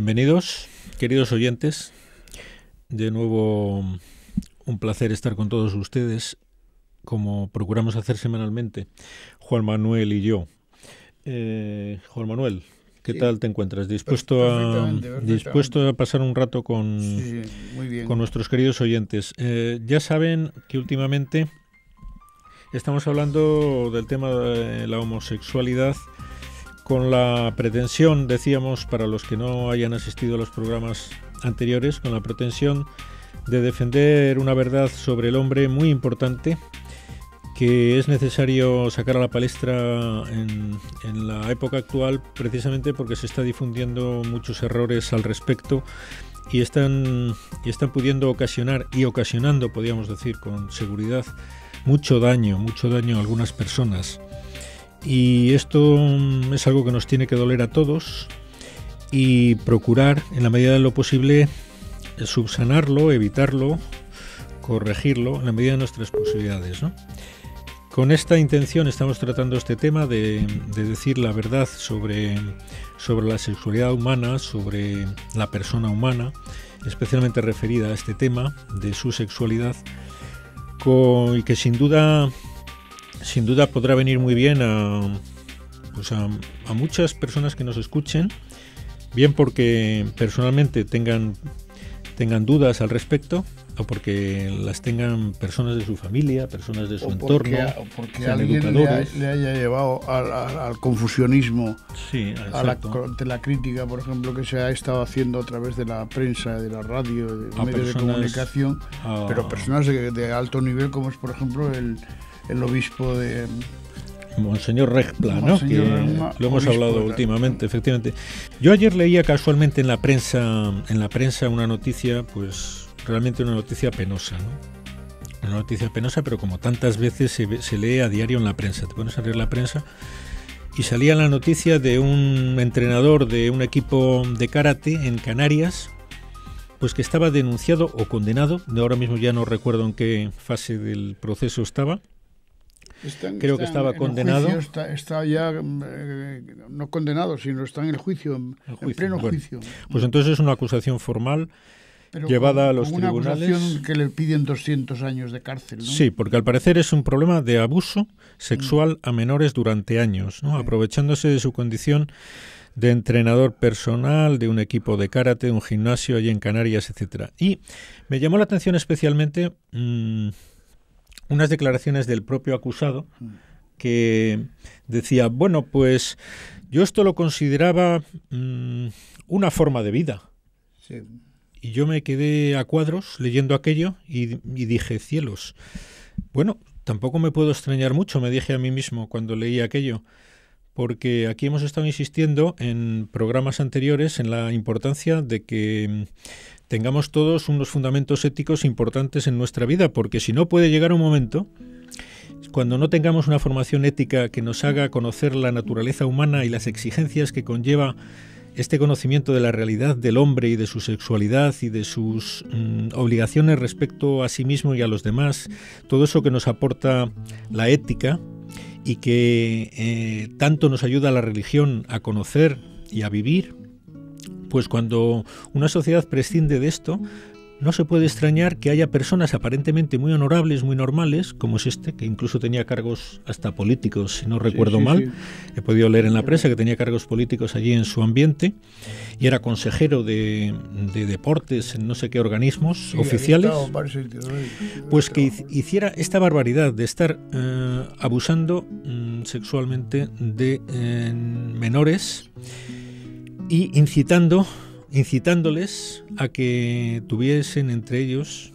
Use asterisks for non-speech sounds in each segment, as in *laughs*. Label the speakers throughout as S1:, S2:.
S1: Bienvenidos, queridos oyentes. De nuevo, un placer estar con todos ustedes, como procuramos hacer semanalmente, Juan Manuel y yo. Eh, Juan Manuel, ¿qué
S2: Sí.
S1: tal te encuentras? ¿Dispuesto a,
S2: Perfectamente,
S1: dispuesto a pasar un rato con,
S2: Sí, sí, muy bien.
S1: con nuestros queridos oyentes? Eh, ya saben que últimamente estamos hablando del tema de la homosexualidad con la pretensión, decíamos, para los que no hayan asistido a los programas anteriores, con la pretensión de defender una verdad sobre el hombre muy importante que es necesario sacar a la palestra en, la época actual precisamente porque se está difundiendo muchos errores al respecto y están, y están pudiendo ocasionar y ocasionando, podríamos decir con seguridad, mucho daño, mucho daño a algunas personas. Y esto mm, es algo que nos tiene que doler a todos y procurar, en la medida de lo posible, subsanarlo, evitarlo, corregirlo, en la medida de nuestras posibilidades. Con esta intención estamos tratando este tema de, de decir la verdad sobre, sobre la sexualidad humana, sobre la persona humana, especialmente referida a este tema de su sexualidad, y que sin duda sin duda podrá venir muy bien a, pues a, a muchas personas que nos escuchen, bien porque personalmente tengan, tengan dudas al respecto, o porque las tengan personas de su familia, personas de su
S2: o
S1: entorno,
S2: o porque
S1: sean
S2: alguien le, ha- le haya llevado al, al- al confusionismo,
S1: Sí,
S2: a la, ante la crítica, por ejemplo, que se ha estado haciendo a través de la prensa, de la radio, de
S1: A
S2: medios de comunicación,
S1: a-
S2: pero personas de, de alto nivel, como es, por ejemplo, el, el obispo de...
S1: Monseñor Regpla, ¿no? Que
S2: Regma,
S1: lo hemos hablado últimamente, efectivamente. Yo ayer leía casualmente en la prensa, en la prensa una noticia, pues realmente una noticia penosa, ¿no? Una noticia penosa, pero como tantas veces se, se lee a diario en la prensa. Te pones a leer la prensa y salía la noticia de un entrenador de un equipo de karate en Canarias, pues que estaba denunciado o condenado, de ahora mismo ya no recuerdo en qué fase del proceso estaba,
S2: Están-
S1: Creo que estaba
S2: en
S1: condenado.
S2: juicio, está, está ya, mm, eh, no condenado, sino está en el juicio, en,
S1: El
S2: en
S1: juicio,
S2: pleno
S1: bueno.
S2: juicio.
S1: Pues entonces es una acusación formal.
S2: Pero
S1: llevada
S2: con-
S1: a los
S2: con una
S1: tribunales.
S2: acusación que le piden 200 años de cárcel, ¿no?
S1: Sí, porque al parecer es un problema de abuso sexual a menores durante años, ¿no? Aprovechándose de su condición de entrenador personal de un equipo de karate, de un gimnasio allí en Canarias, etcétera. Y me llamó la atención especialmente mm, unas declaraciones del propio acusado
S2: Mm.
S1: que decía, bueno, pues yo esto lo consideraba mm, una forma de vida.
S2: Sí.
S1: Y yo me quedé a cuadros leyendo aquello y, y dije, cielos. Bueno, tampoco me puedo extrañar mucho, me dije a mí mismo cuando leí aquello, porque aquí hemos estado insistiendo en programas anteriores en la importancia de que tengamos todos unos fundamentos éticos importantes en nuestra vida, porque si no puede llegar un momento cuando no tengamos una formación ética que nos haga conocer la naturaleza humana y las exigencias que conlleva este conocimiento de la realidad del hombre y de su sexualidad y de sus mm, obligaciones respecto a sí mismo y a los demás, todo eso que nos aporta la ética y que eh, tanto nos ayuda a la religión a conocer y a vivir, pues cuando una sociedad prescinde de esto, no se puede extrañar que haya personas aparentemente muy honorables, muy normales, como es este, que incluso tenía cargos hasta políticos, si no recuerdo
S2: sí,
S1: mal.
S2: sí.
S1: He podido leer en la prensa que tenía cargos políticos allí en su ambiente y era consejero de, de deportes en no sé qué organismos oficiales. Pues que hiciera esta barbaridad de estar eh, abusando mm, sexualmente de eh, menores y incitando, incitándoles a que tuviesen entre ellos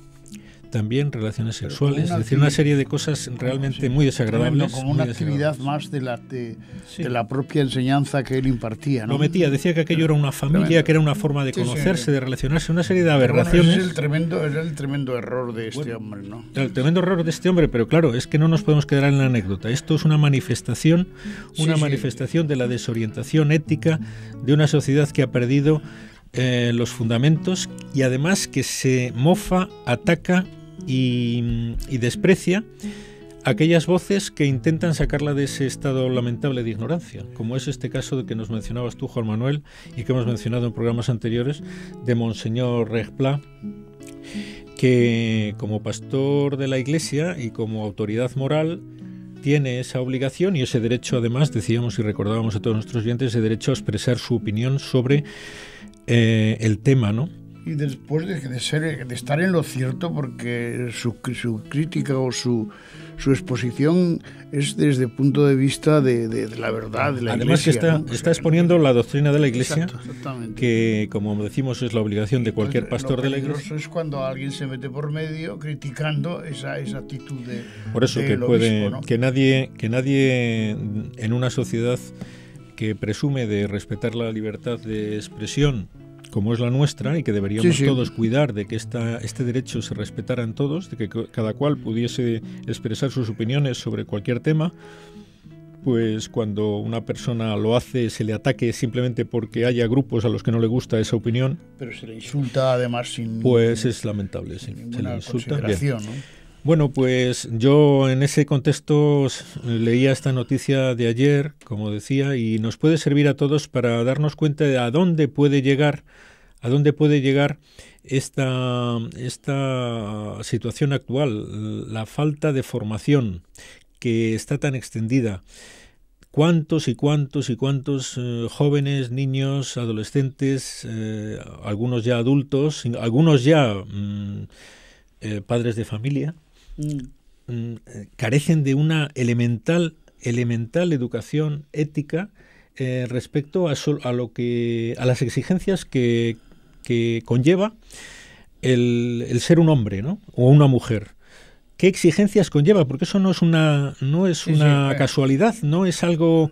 S1: también relaciones sexuales, es decir, una serie de cosas realmente
S2: Sí,
S1: muy desagradables.
S2: como una actividad más de la, de,
S1: Sí.
S2: de la propia enseñanza que él impartía, ¿no?
S1: Lo metía, decía que aquello era una familia,
S2: Tremendo.
S1: que era una forma de
S2: Sí, sí.
S1: conocerse, de relacionarse, una serie de
S2: bueno,
S1: aberraciones.
S2: es el tremendo, el tremendo error de este
S1: Bueno,
S2: hombre, ¿no?
S1: El tremendo error de este hombre, pero claro, es que no nos podemos quedar en la anécdota. Esto es una manifestación, una
S2: Sí, sí.
S1: manifestación de la desorientación ética de una sociedad que ha perdido eh, los fundamentos y además que se mofa, ataca y, desprecia aquellas voces que intentan sacarla de ese estado lamentable de ignorancia, como es este caso de que nos mencionabas tú, Juan Manuel, y que hemos mencionado en programas anteriores, de Monseñor Regpla, que como pastor de la Iglesia y como autoridad moral tiene esa obligación y ese derecho, además, decíamos y recordábamos a todos nuestros oyentes, ese derecho a expresar su opinión sobre eh, el tema, ¿no?
S2: Y después de, de, ser, de estar en lo cierto, porque su, su crítica o su, su exposición es desde el punto de vista de, de, de la verdad de la
S1: Además
S2: Iglesia.
S1: que está,
S2: ¿no?
S1: está exponiendo la doctrina de la Iglesia,
S2: Exacto,
S1: que como decimos es la obligación de cualquier
S2: Entonces,
S1: pastor de la Iglesia.
S2: es cuando alguien se mete por medio criticando esa, esa actitud de
S1: Por eso que puede
S2: obispo, ¿no?
S1: que nadie que nadie en una sociedad que presume de respetar la libertad de expresión como es la nuestra y que deberíamos
S2: Sí, sí.
S1: todos cuidar de que esta, este derecho se respetara en todos, de que cada cual pudiese expresar sus opiniones sobre cualquier tema, pues cuando una persona lo hace se le ataque simplemente porque haya grupos a los que no le gusta esa opinión,
S2: pero se le insulta además sin
S1: pues es lamentable, sí. Se
S2: ninguna
S1: le insulta. Bien.
S2: consideración, ¿no?
S1: Bueno, pues yo en ese contexto leía esta noticia de ayer, como decía, y nos puede servir a todos para darnos cuenta de a dónde puede llegar, a dónde puede llegar esta, esta situación actual, la falta de formación que está tan extendida. ¿Cuántos y cuántos y cuántos eh, jóvenes, niños, adolescentes, eh, algunos ya adultos, algunos ya mm, eh, padres de familia,
S2: Mm.
S1: eh, carecen de una elemental, elemental educación ética eh, respecto a, lo que a las exigencias que, que conlleva el, el ser un hombre, ¿no? O una mujer. ¿Qué exigencias conlleva? Porque eso no es una no es
S2: Sí,
S1: una
S2: sí,
S1: casualidad, no es algo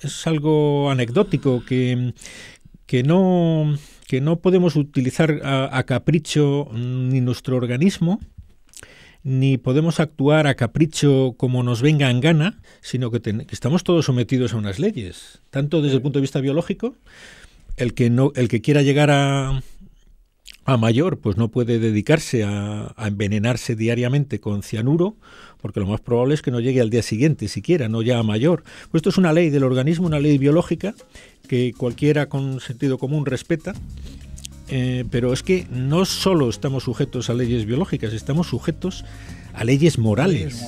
S1: es algo anecdótico que, que no que no podemos utilizar a, a capricho mm, ni nuestro organismo ni podemos actuar a capricho como nos venga en gana, sino que, ten- que estamos todos sometidos a unas leyes, tanto desde el punto de vista biológico, el que no, el que quiera llegar a, a mayor, pues no puede dedicarse a, a envenenarse diariamente con cianuro, porque lo más probable es que no llegue al día siguiente siquiera, no ya a mayor. Pues esto es una ley del organismo, una ley biológica que cualquiera con sentido común respeta. Eh, pero es que no solo estamos sujetos a leyes biológicas, estamos sujetos a leyes morales.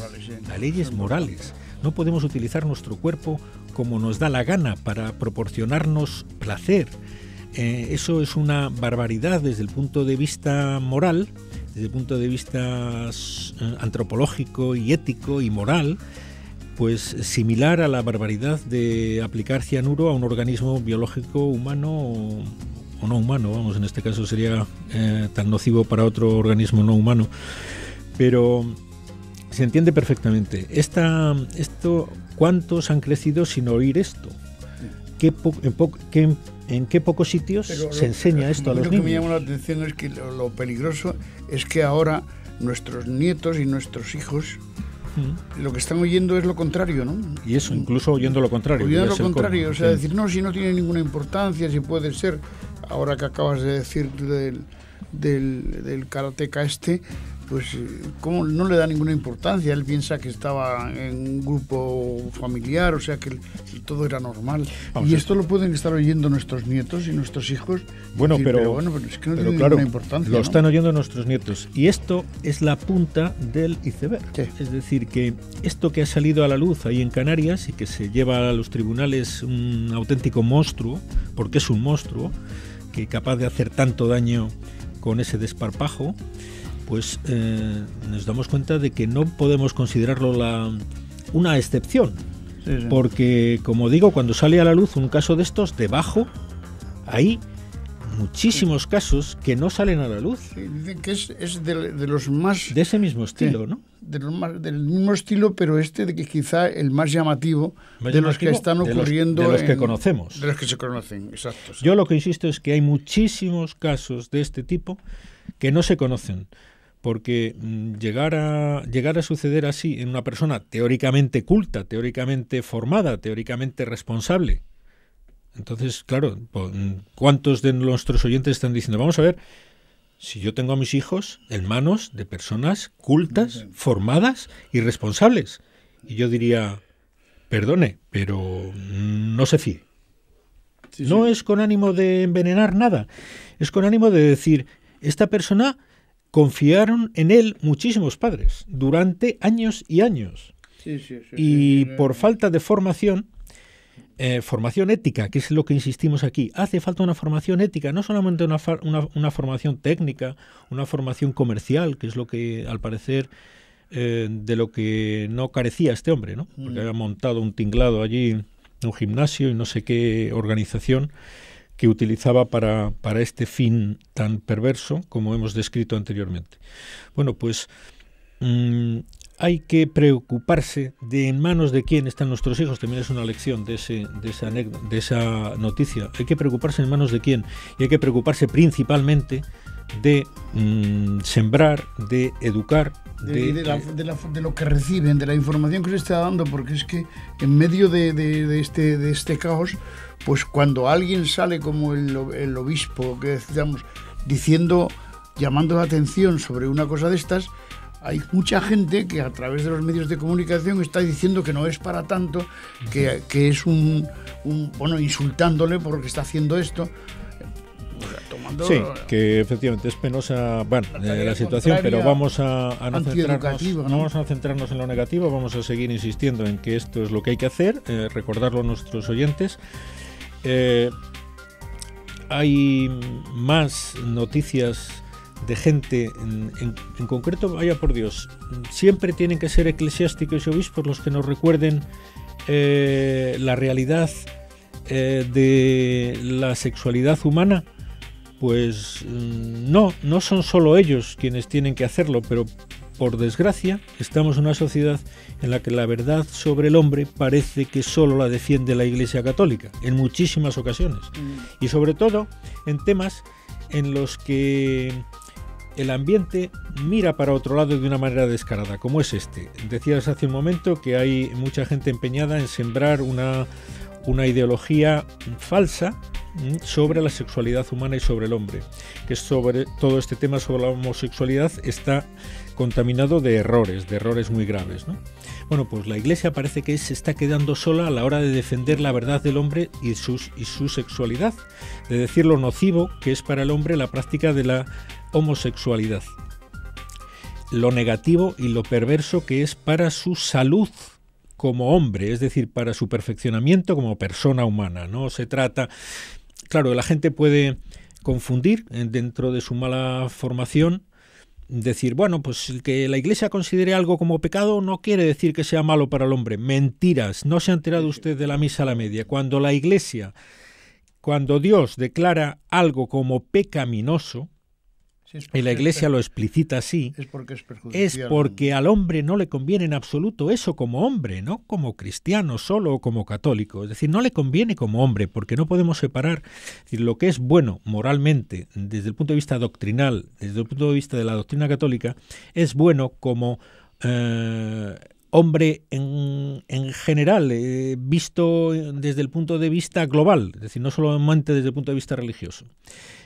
S1: A leyes morales. No podemos utilizar nuestro cuerpo como nos da la gana para proporcionarnos placer. Eh, eso es una barbaridad desde el punto de vista moral, desde el punto de vista eh, antropológico y ético y moral, pues similar a la barbaridad de aplicar cianuro a un organismo biológico humano o, no humano, vamos, en este caso sería eh, tan nocivo para otro organismo no humano. Pero se entiende perfectamente. Esta, esto, ¿Cuántos han crecido sin oír esto? ¿Qué po- en, po- qué- en qué pocos sitios
S2: Pero
S1: se
S2: lo-
S1: enseña esto a los
S2: Lo que me
S1: niños?
S2: llama la atención es que lo, lo peligroso es que ahora nuestros nietos y nuestros hijos
S1: Mm.
S2: lo que están oyendo es lo contrario, ¿no?
S1: Y eso, incluso oyendo lo contrario.
S2: Oyendo lo contrario, o sea,
S1: sí.
S2: decir, no, si no tiene ninguna importancia, si puede ser, ahora que acabas de decir del, del, del karateca este, pues eh, ¿cómo no le da ninguna importancia? Él piensa que estaba en un grupo familiar, o sea, que todo era normal.
S1: Vamos,
S2: y
S1: es-
S2: esto lo pueden estar oyendo nuestros nietos y nuestros hijos.
S1: Bueno,
S2: decir,
S1: pero,
S2: bueno, pero es que no
S1: pero
S2: tiene
S1: claro,
S2: ninguna importancia.
S1: lo
S2: ¿no?
S1: están oyendo nuestros nietos. Y esto es la punta del iceberg.
S2: Sí.
S1: Es decir, que esto que ha salido a la luz ahí en Canarias y que se lleva a los tribunales un auténtico monstruo, porque es un monstruo, que capaz de hacer tanto daño con ese desparpajo, pues eh, nos damos cuenta de que no podemos considerarlo la, una excepción.
S2: Sí, sí.
S1: Porque, como digo, cuando sale a la luz un caso de estos, debajo hay muchísimos casos que no salen a la luz
S2: dicen que es, es de, de los más
S1: de ese mismo estilo, ¿no?
S2: de los más- del mismo estilo, pero este de que quizá el más llamativo
S1: Más
S2: de los que están
S1: de los-
S2: ocurriendo.
S1: de los que
S2: en-
S1: conocemos.
S2: De los que se conocen, exacto.
S1: Yo lo que insisto es que hay muchísimos casos de este tipo que no se conocen. Porque mm, llegar a, llegar a suceder así en una persona teóricamente culta, teóricamente formada, teóricamente responsable. Entonces, claro, mm, ¿cuántos de nuestros oyentes están diciendo, vamos a ver, si yo tengo a mis hijos en manos de personas cultas, formadas y responsables. Y yo diría, perdone, pero no se fíe. No es con ánimo de envenenar nada, es con ánimo de decir, esta persona confiaron en él muchísimos padres durante años y años. y por falta de formación, eh, formación ética, que es lo que insistimos aquí. Hace falta una formación ética, no solamente una, una, formación técnica, una formación comercial, que es lo que al parecer eh, de lo que no carecía este hombre, ¿no? Porque mm. había montado un tinglado allí, un gimnasio y no sé qué organización que utilizaba para, para este fin tan perverso como hemos descrito anteriormente. Bueno, pues mm, hay que preocuparse de en manos de quién están nuestros hijos, también es una lección de, ese, de, esa, de esa noticia, hay que preocuparse en manos de quién y hay que preocuparse principalmente de mm, sembrar, de educar.
S2: De, de, lo que reciben, de la información que se está dando, porque es que en medio de, este, de este caos, pues cuando alguien sale como el, el obispo, que decíamos, diciendo, llamando la atención sobre una cosa de estas, hay mucha gente que a través de los medios de comunicación está diciendo que no es para tanto, que, es un, bueno, insultándole porque está haciendo esto.
S1: Sí, que efectivamente es penosa bueno, la, situación, pero vamos a, no centrarnos, ¿no? vamos a centrarnos en lo negativo, vamos a seguir insistiendo en que esto es lo que hay que hacer, eh, recordarlo a nuestros oyentes. Eh, hay más noticias de gente, en, concreto, vaya por Dios, siempre tienen que ser eclesiásticos y obispos los que nos recuerden eh, la realidad eh, de la sexualidad humana. Pues mm, no, no son solo ellos quienes tienen que hacerlo, pero por desgracia estamos en una sociedad en la que la verdad sobre el hombre parece que solo la defiende la Iglesia Católica, en muchísimas ocasiones. Mm. Y sobre todo en temas en los que el ambiente mira para otro lado de una manera descarada, como es este. Decías hace un momento que hay mucha gente empeñada en sembrar una, una ideología falsa sobre la sexualidad humana y sobre el hombre, que sobre todo este tema sobre la homosexualidad está contaminado de errores, de errores muy graves. Bueno, pues la Iglesia parece que se está quedando sola a la hora de defender la verdad del hombre y, sus, y su sexualidad, de decir lo nocivo que es para el hombre la práctica de la homosexualidad, lo negativo y lo perverso que es para su salud como hombre, es decir, para su perfeccionamiento como persona humana. No se trata, claro, la gente puede confundir dentro de su mala formación decir, bueno, pues que la Iglesia considere algo como pecado no quiere decir que sea malo para el hombre. Mentiras. No se ha enterado usted de la misa a la media. Cuando la Iglesia, cuando Dios declara algo como pecaminoso, y la Iglesia lo explicita así,
S2: es porque,
S1: es, porque al hombre no le conviene en absoluto eso como hombre, no como cristiano solo o como católico. Es decir, no le conviene como hombre, porque no podemos separar lo que es bueno moralmente desde el punto de vista doctrinal, desde el punto de vista de la doctrina católica, es bueno como eh, hombre en, en general, eh, visto desde el punto de vista global, es decir, no solamente desde el punto de vista religioso.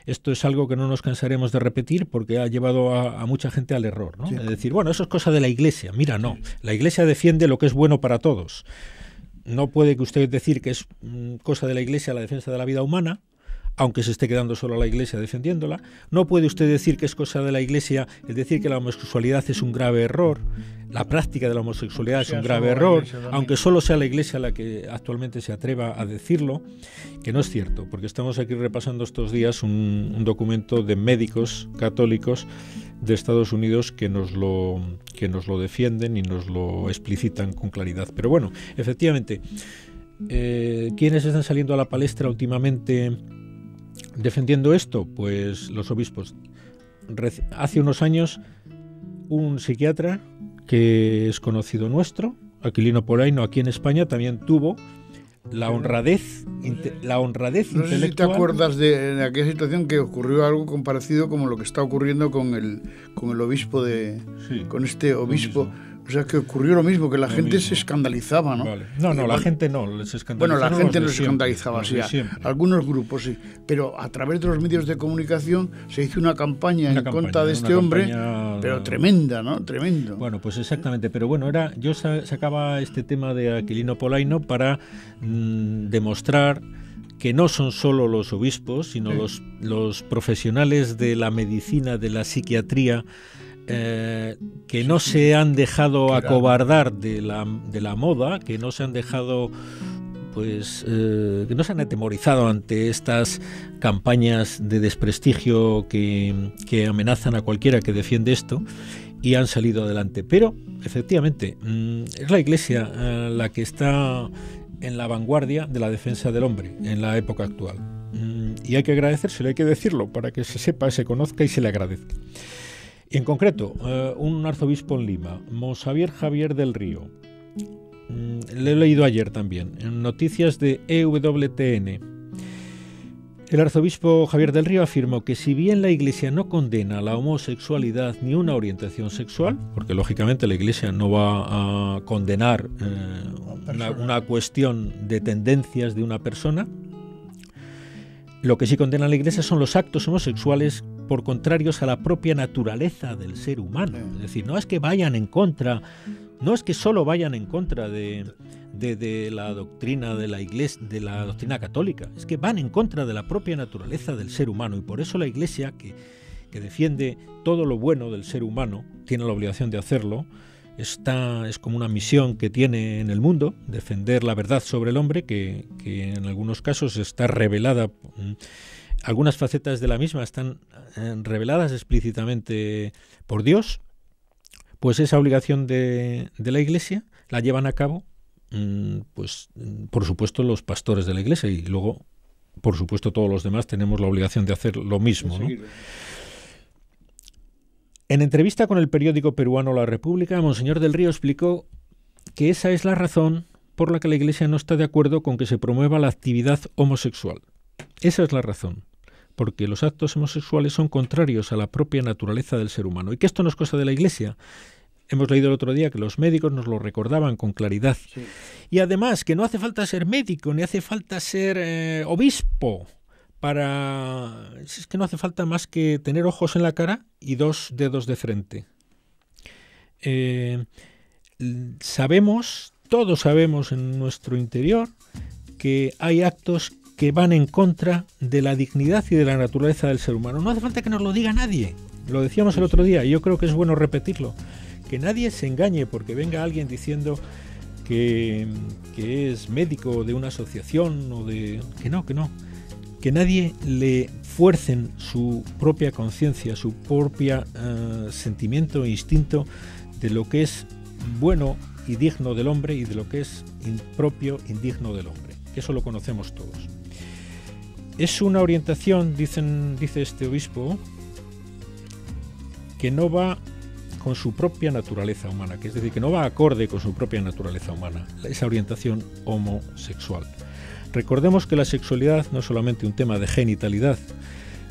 S1: Esto es algo que no nos cansaremos de repetir porque ha llevado a, mucha gente al error, ¿no? Es decir, bueno, eso es cosa de la Iglesia. Mira, no, la Iglesia defiende lo que es bueno para todos. No puede que usted decir que es mm, cosa de la Iglesia la defensa de la vida humana, aunque se esté quedando solo la Iglesia defendiéndola. No puede usted decir que es cosa de la Iglesia el decir que la homosexualidad es un grave error. La práctica de la homosexualidad es un grave error, aunque solo sea la Iglesia la que actualmente se atreva a decirlo, que no es cierto, porque estamos aquí repasando estos días un, documento de médicos católicos de Estados Unidos que nos lo que nos lo defienden y nos lo explicitan con claridad. Pero bueno, efectivamente, eh, ¿quiénes están saliendo a la palestra últimamente defendiendo esto? Pues los obispos. Hace unos años un psiquiatra que es conocido nuestro, Aquilino Polaino, aquí en España, también tuvo la honradez, la honradez
S2: no sé si te acuerdas de, aquella situación que ocurrió algo comparecido como lo que está ocurriendo con el, con el obispo de, con este obispo O sea, que ocurrió lo mismo, que la gente se escandalizaba, ¿no?
S1: No, no, la gente no,
S2: Bueno, la gente no se escandalizaba, sí, algunos grupos sí, pero a través de los medios de comunicación se hizo una campaña en contra de este hombre, pero tremenda, ¿no? Tremendo.
S1: Bueno, pues exactamente, pero bueno, era yo sacaba este tema de Aquilino Polaino para mm, demostrar que no son solo los obispos, sino los, los profesionales de la medicina, de la psiquiatría, eh, que no se han dejado acobardar de la, de la moda, que no se han dejado pues eh, que no se han atemorizado ante estas campañas de desprestigio que, que, amenazan a cualquiera que defiende esto y han salido adelante. Pero efectivamente mm, es la Iglesia eh, la que está en la vanguardia de la defensa del hombre en la época actual. Mm, y hay que agradecérselo, hay que decirlo para que se sepa, se conozca y se le agradezca. Y en concreto, eh, un arzobispo en Lima, Monsavier Javier del Río, mm, le he leído ayer también, en noticias de EWTN. El arzobispo Javier del Río afirmó que si bien la Iglesia no condena la homosexualidad ni una orientación sexual, porque lógicamente la Iglesia no va a condenar eh, una cuestión de tendencias de una persona, lo que sí condena la Iglesia son los actos homosexuales por contrarios a la propia naturaleza del ser humano. Es decir, no es que vayan en contra, no es que solo vayan en contra de, la doctrina de la iglesia, de la doctrina católica, es que van en contra de la propia naturaleza del ser humano y por eso la iglesia que, que defiende todo lo bueno del ser humano tiene la obligación de hacerlo. Está, es como una misión que tiene en el mundo, defender la verdad sobre el hombre, que, que en algunos casos está revelada algunas facetas de la misma están eh, reveladas explícitamente por Dios, pues esa obligación de, la Iglesia la llevan a cabo, mm, pues por supuesto los pastores de la Iglesia y luego, por supuesto, todos los demás tenemos la obligación de hacer lo mismo. En entrevista con el periódico peruano La República, Monseñor del Río explicó que esa es la razón por la que la Iglesia no está de acuerdo con que se promueva la actividad homosexual. Esa es la razón porque los actos homosexuales son contrarios a la propia naturaleza del ser humano. Y que esto no es cosa de la Iglesia. Hemos leído el otro día que los médicos nos lo recordaban con claridad. Y además que no hace falta ser médico, ni hace falta ser eh, obispo para... Es que no hace falta más que tener ojos en la cara y dos dedos de frente. Eh, sabemos, todos sabemos en nuestro interior, que hay actos que van en contra de la dignidad y de la naturaleza del ser humano. No hace falta que nos lo diga nadie. Lo decíamos el otro día y yo creo que es bueno repetirlo. Que nadie se engañe porque venga alguien diciendo que, es médico de una asociación o de... que no, que no. Que nadie le fuercen su propia conciencia, su propio eh, sentimiento e instinto de lo que es bueno y digno del hombre y de lo que es impropio, indigno del hombre. Eso lo conocemos todos. Es una orientación, dicen, dice este obispo, que no va con su propia naturaleza humana, que es decir, que no va acorde con su propia naturaleza humana, esa orientación homosexual. Recordemos que la sexualidad no es solamente un tema de genitalidad,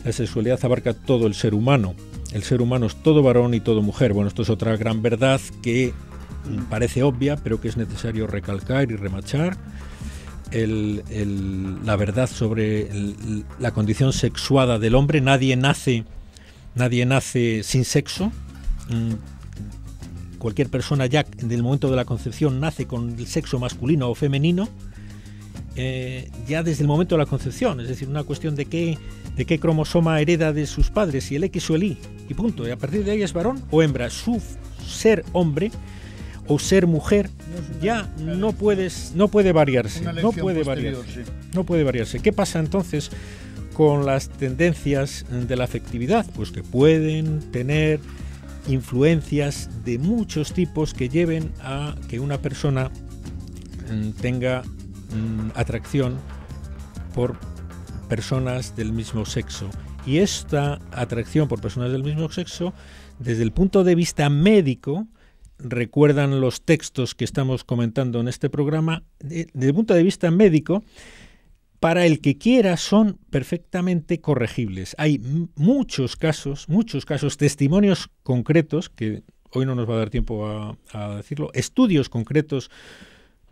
S1: la sexualidad abarca todo el ser humano. El ser humano es todo varón y todo mujer. Bueno, esto es otra gran verdad que parece obvia, pero que es necesario recalcar y remachar la verdad sobre la condición sexuada del hombre. Nadie nace, nadie nace sin sexo. Mm, cualquier persona ya en el momento de la concepción nace con el sexo masculino o femenino. Eh, ya desde el momento de la concepción, es decir, una cuestión de qué, de qué cromosoma hereda de sus padres, si el X o el Y, y punto. Y a partir de ahí es varón o hembra. Su ser hombre o ser mujer ya no puedes no puede variarse no puede variarse no puede variarse. Qué pasa entonces con las tendencias de la afectividad pues que pueden tener influencias de muchos tipos que lleven a que una persona mm, tenga mm, atracción por personas del mismo sexo. Y esta atracción por personas del mismo sexo desde el punto de vista médico recuerdan los textos que estamos comentando en este programa, desde el punto de vista médico, para el que quiera son perfectamente corregibles. Hay muchos casos, muchos casos, testimonios concretos que hoy no nos va a dar tiempo a, a decirlo, estudios concretos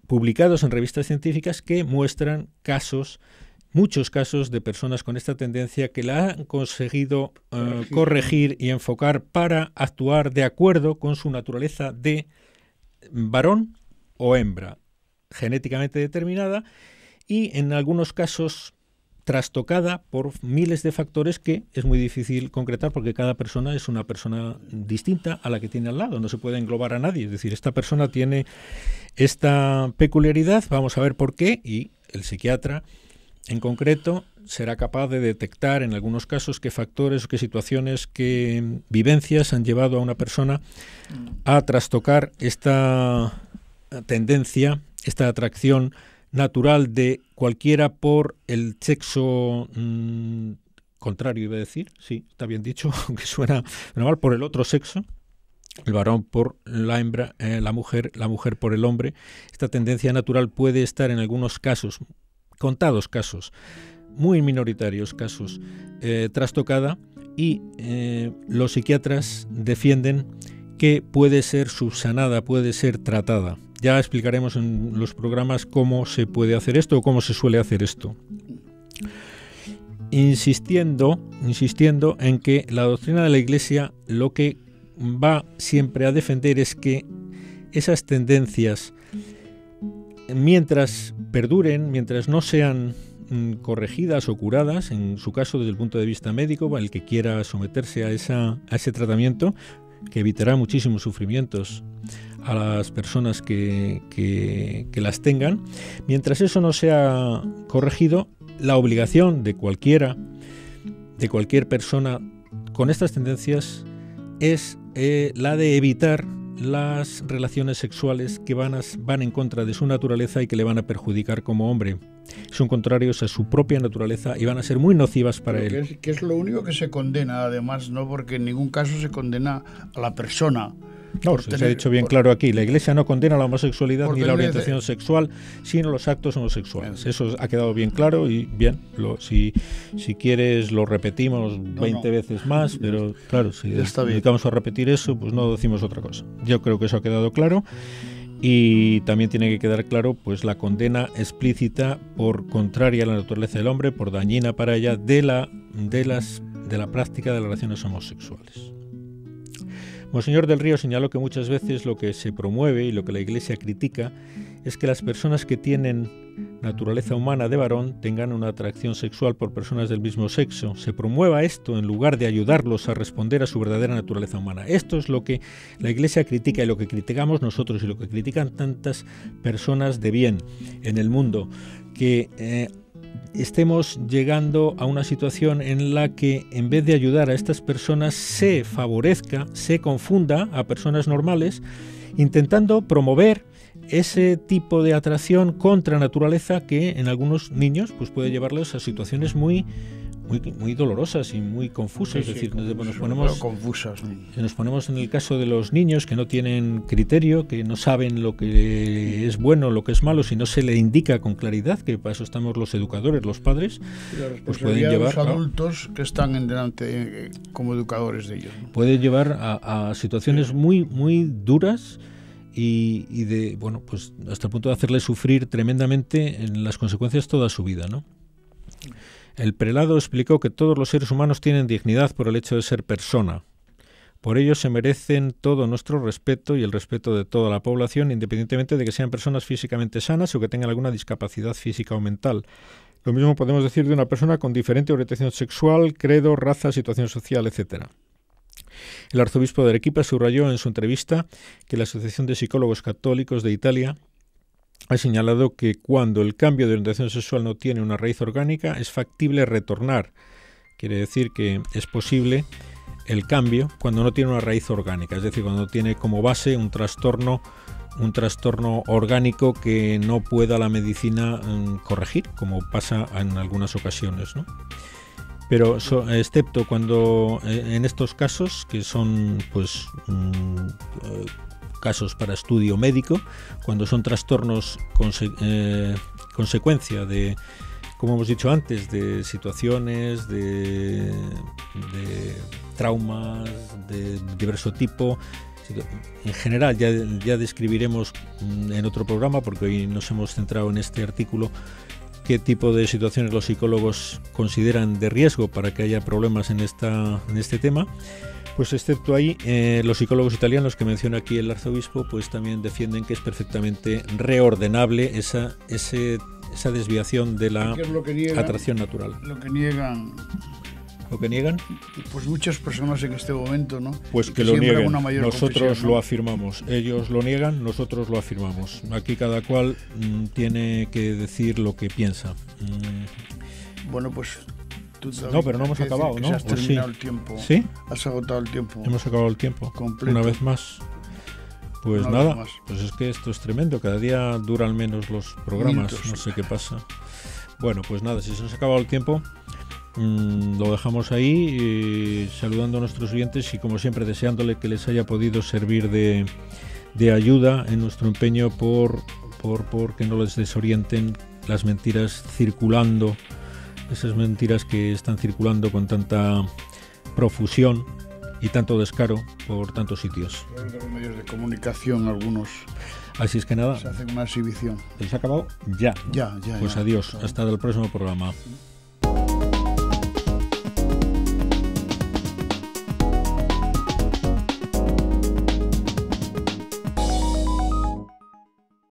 S1: publicados en revistas científicas que muestran casos muchos casos de personas con esta tendencia que la han conseguido uh, corregir y enfocar para actuar de acuerdo con su naturaleza de varón o hembra, genéticamente determinada y en algunos casos trastocada por miles de factores que es muy difícil concretar porque cada persona es una persona distinta a la que tiene al lado, no se puede englobar a nadie, es decir, esta persona tiene esta peculiaridad, vamos a ver por qué. Y el psiquiatra en concreto, será capaz de detectar en algunos casos qué factores, qué situaciones, qué vivencias han llevado a una persona a trastocar esta tendencia, esta atracción natural de cualquiera por el sexo mmm, contrario, iba a decir, sí, está bien dicho, *laughs* aunque suena mal, por el otro sexo, el varón por la hembra, eh, la mujer, la mujer por el hombre. Esta tendencia natural puede estar en algunos casos, contados casos, muy minoritarios casos, eh, trastocada y eh, los psiquiatras defienden que puede ser subsanada, puede ser tratada. Ya explicaremos en los programas cómo se puede hacer esto o cómo se suele hacer esto. Insistiendo, insistiendo en que la doctrina de la Iglesia lo que va siempre a defender es que esas tendencias mientras perduren, mientras no sean mm, corregidas o curadas, en su caso desde el punto de vista médico, el que quiera someterse a, esa, a ese tratamiento, que evitará muchísimos sufrimientos a las personas que, que, las tengan, mientras eso no sea corregido, la obligación de cualquiera, de cualquier persona con estas tendencias, es eh, la de evitar las relaciones sexuales que van, a, van en contra de su naturaleza y que le van a perjudicar como hombre. Son contrarios a su propia naturaleza y van a ser muy nocivas para
S2: Pero
S1: él.
S2: Que es, que es lo único que se condena, además, no porque en ningún caso se condena a la persona.
S1: No, se, tener, ha dicho bien por, claro aquí. La Iglesia no condena la homosexualidad ni la orientación de... sexual, sino los actos homosexuales. Eso ha quedado bien claro y bien, lo, si, si quieres lo repetimos no, 20 no. veces más, pero claro, si dedicamos a repetir eso, pues no decimos otra cosa. Yo creo que eso ha quedado claro. Y también tiene que quedar claro pues la condena explícita por contraria a la naturaleza del hombre, por dañina para ella de la de las de la práctica de las relaciones homosexuales. Monseñor del Río señaló que muchas veces lo que se promueve y lo que la Iglesia critica es que las personas que tienen naturaleza humana de varón tengan una atracción sexual por personas del mismo sexo. Se promueva esto en lugar de ayudarlos a responder a su verdadera naturaleza humana. Esto es lo que la Iglesia critica y lo que criticamos nosotros y lo que critican tantas personas de bien en el mundo, que eh, estemos llegando a una situación en la que en vez de ayudar a estas personas se favorezca, se confunda a personas normales, intentando promover ese tipo de atracción contra naturaleza que en algunos niños pues puede llevarlos a situaciones muy muy, muy dolorosas y muy confusas.
S2: Sí,
S1: es decir,
S2: confuso,
S1: nos, ponemos,
S2: confusas.
S1: nos ponemos en el caso de los niños que no tienen criterio, que no saben lo que es bueno, lo que es malo, si no se le indica con claridad, que para eso estamos los educadores, los padres,
S2: pues pueden llevar los adultos ¿no? que están en delante eh, como educadores de ellos. ¿no?
S1: Puede llevar a, a situaciones sí. muy, muy duras. Y, y, de bueno pues hasta el punto de hacerle sufrir tremendamente en las consecuencias toda su vida no el prelado explicó que todos los seres humanos tienen dignidad por el hecho de ser persona. Por ello se merecen todo nuestro respeto y el respeto de toda la población, independientemente de que sean personas físicamente sanas o que tengan alguna discapacidad física o mental. Lo mismo podemos decir de una persona con diferente orientación sexual, credo, raza, situación social, etc. El arzobispo de Arequipa subrayó en su entrevista que la Asociación de Psicólogos Católicos de Italia ha señalado que cuando el cambio de orientación sexual no tiene una raíz orgánica es factible retornar. Quiere decir que es posible el cambio cuando no tiene una raíz orgánica, es decir, cuando tiene como base un trastorno un trastorno orgánico que no pueda la medicina um, corregir, como pasa en algunas ocasiones, ¿no? Pero excepto cuando eh, en estos casos que son pues um, casos para estudio médico, cuando son trastornos eh, consecuencia de, como hemos dicho antes, de situaciones, de, de traumas de diverso tipo. En general ya, ya describiremos mm, en otro programa, porque hoy nos hemos centrado en este artículo, qué tipo de situaciones los psicólogos consideran de riesgo para que haya problemas en, esta, en este tema. Pues excepto ahí, eh, los psicólogos italianos que menciona aquí el arzobispo, pues también defienden que es perfectamente reordenable esa, ese, esa desviación de la atracción natural.
S2: Lo que niegan
S1: lo que niegan?
S2: Pues muchas personas en este momento, ¿no?
S1: Pues que, lo nieguen. Nosotros lo afirmamos. Ellos lo niegan, nosotros lo afirmamos. Aquí cada cual mm, tiene que decir lo que piensa.
S2: Mm. Bueno, pues
S1: no, pero no hemos acabado, ¿no?
S2: Has terminado el tiempo.
S1: ¿Sí?
S2: Has agotado el tiempo.
S1: Hemos acabado el tiempo.
S2: Completo.
S1: Una vez más. Pues nada, pues es que esto es tremendo. Cada día duran menos los programas. No sé qué pasa. Bueno, pues nada, si se nos ha acabado el tiempo, Mm, lo dejamos ahí saludando a nuestros oyentes y como siempre deseándole que les haya podido servir de, ayuda en nuestro empeño por, por, que no les desorienten las mentiras circulando, esas mentiras que están circulando con tanta profusión y tanto descaro por tantos sitios.
S2: Los medios de comunicación, algunos.
S1: Así es que nada.
S2: Se hacen una exhibición.
S1: ¿Se ha acabado? Ya.
S2: Ya, ya.
S1: Pues adiós. Hasta el próximo programa.